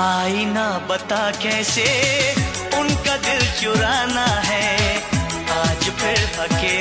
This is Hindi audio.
आईना बता कैसे? उनका दिल चुराना है। आज फिर अकेले